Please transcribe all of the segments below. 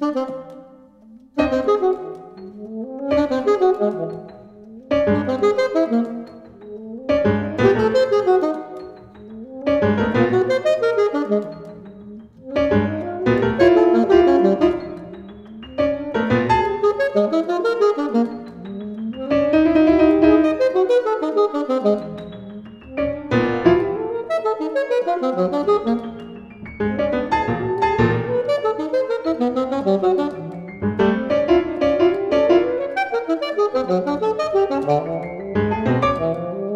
Thank you.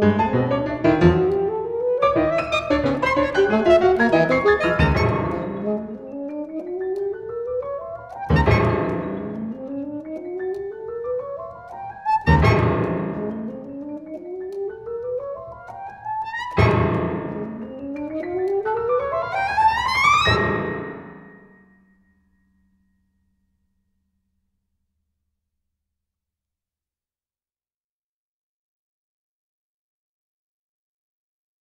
Música